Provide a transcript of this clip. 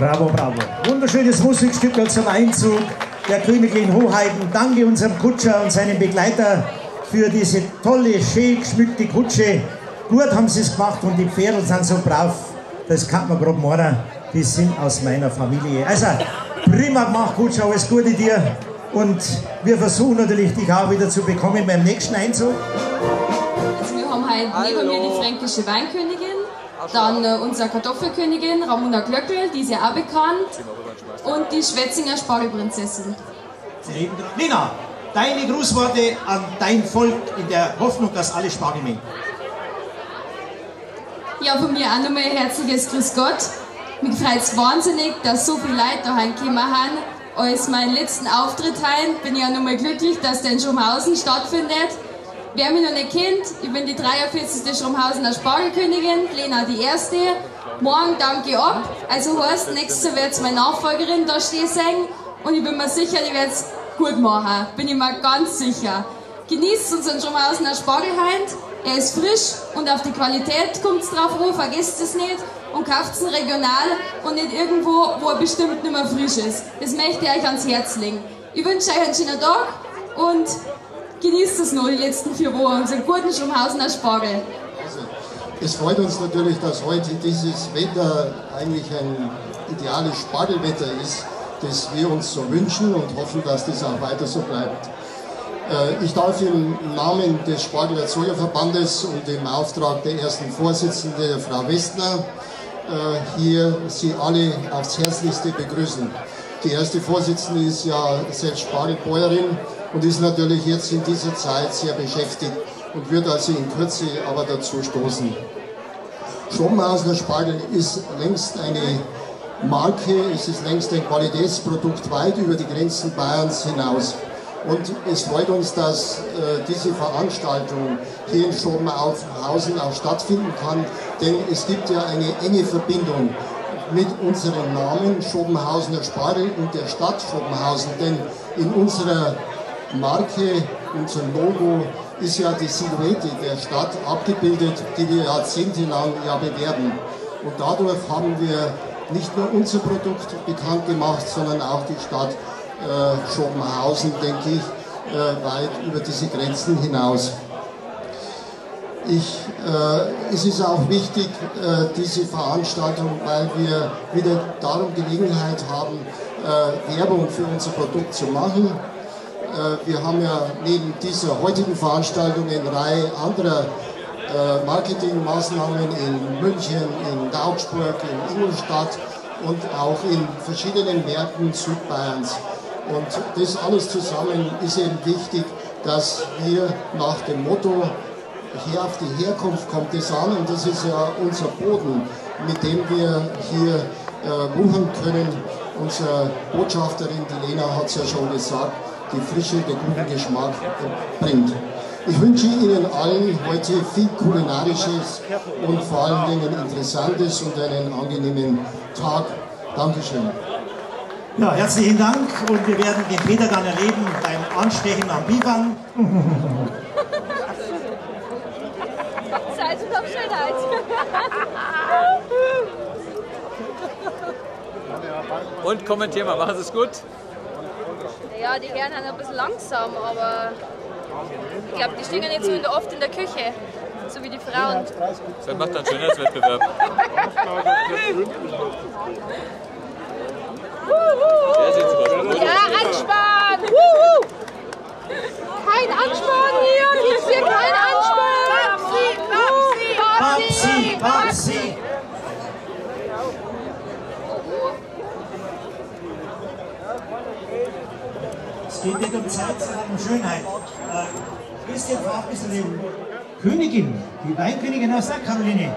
Bravo, bravo. Wunderschönes Musikstück zum Einzug der königlichen Hoheiten. Danke unserem Kutscher und seinem Begleiter für diese tolle, schön geschmückte Kutsche. Gut haben sie es gemacht und die Pferde sind so brav. Das kann man gerade morgen. Die sind aus meiner Familie. Also, prima gemacht, Kutscher, alles Gute dir. Und wir versuchen natürlich, dich auch wieder zu bekommen beim nächsten Einzug. Also wir haben heute neben mir die fränkische Weinkönigin, dann äh, unsere Kartoffelkönigin Ramona Glöckel, die ist ja auch bekannt, und die Schwetzinger Spargelprinzessin. Lena, deine Grußworte an dein Volk in der Hoffnung, dass alle Spargel mengen. Ja, von mir auch nochmal ein herzliches Grüß Gott. Mich freut es wahnsinnig, dass so viele Leute da gekommen haben. Als meinen letzten Auftritt heim bin ich auch nochmal glücklich, dass der in Schrommhausen stattfindet. Wer mich noch nicht kennt, ich bin die 43. Schrommhausener Spargelkönigin, Lena die Erste. Morgen danke ich ab. Also heißt, nächstes Jahr wird meine Nachfolgerin da stehen sein. Und ich bin mir sicher, die wird es gut machen. Bin ich mir ganz sicher. Genießt unseren Schrommhausener Spargelheint. Er ist frisch und auf die Qualität kommt es drauf an, vergesst es nicht und kauft ihn regional und nicht irgendwo, wo er bestimmt nicht mehr frisch ist. Das möchte ich euch ans Herz legen. Ich wünsche euch einen schönen Tag und genießt es noch die letzten vier Wochen, unseren guten Schumhausener Spargel. Also, es freut uns natürlich, dass heute dieses Wetter eigentlich ein ideales Spargelwetter ist, das wir uns so wünschen und hoffen, dass das auch weiter so bleibt. Äh, ich darf im Namen des Spargel-Erzeugerverbandes und im Auftrag der ersten Vorsitzenden, Frau Westner, äh, hier Sie alle aufs Herzlichste begrüßen. Die erste Vorsitzende ist ja selbst Spargelbäuerin und ist natürlich jetzt in dieser Zeit sehr beschäftigt und wird also in Kürze aber dazu stoßen. Schrobenhausener Spargel ist längst eine Marke, es ist längst ein Qualitätsprodukt weit über die Grenzen Bayerns hinaus. Und es freut uns, dass äh, diese Veranstaltung hier in Schobenhausen auch stattfinden kann, denn es gibt ja eine enge Verbindung mit unserem Namen Schobenhausener Spargel und der Stadt Schobenhausen, denn in unserer Marke, unserem Logo ist ja die Silhouette der Stadt abgebildet, die wir jahrzehntelang ja bewerben. Und dadurch haben wir nicht nur unser Produkt bekannt gemacht, sondern auch die Stadt äh, Schopenhausen, denke ich, äh, weit über diese Grenzen hinaus. Ich, äh, es ist auch wichtig, äh, diese Veranstaltung, weil wir wieder darum Gelegenheit haben, äh, Werbung für unser Produkt zu machen. Äh, wir haben ja neben dieser heutigen Veranstaltung eine Reihe anderer Marketingmaßnahmen in München, in Augsburg, in Ingolstadt und auch in verschiedenen Märkten Südbayerns. Und das alles zusammen ist eben wichtig, dass wir nach dem Motto, hier auf die Herkunft kommt es an und das ist ja unser Boden, mit dem wir hier äh, wuchern können. Unsere Botschafterin, die Lena hat es ja schon gesagt, die Frische, den guten Geschmack bringt. Ich wünsche Ihnen allen heute viel Kulinarisches und vor allen Dingen Interessantes und einen angenehmen Tag. Dankeschön. Ja, herzlichen Dank und wir werden den Peter dann erleben beim Anstechen am Biwang. Zeit und auf Schönheit. Und kommentieren wir, machen Sie es gut? Ja, die Herren sind ein bisschen langsam, aber ich glaube, die stehen nicht so oft in der Küche, so wie die Frauen. Das macht einen Schönheitswettbewerb. Ja, Ansparen! Kein Ansparen Geht nicht um Zeit, sondern um Schönheit. Äh, Christian, frag ein bisschen die Königin, die Weinkönigin aus der Karoline.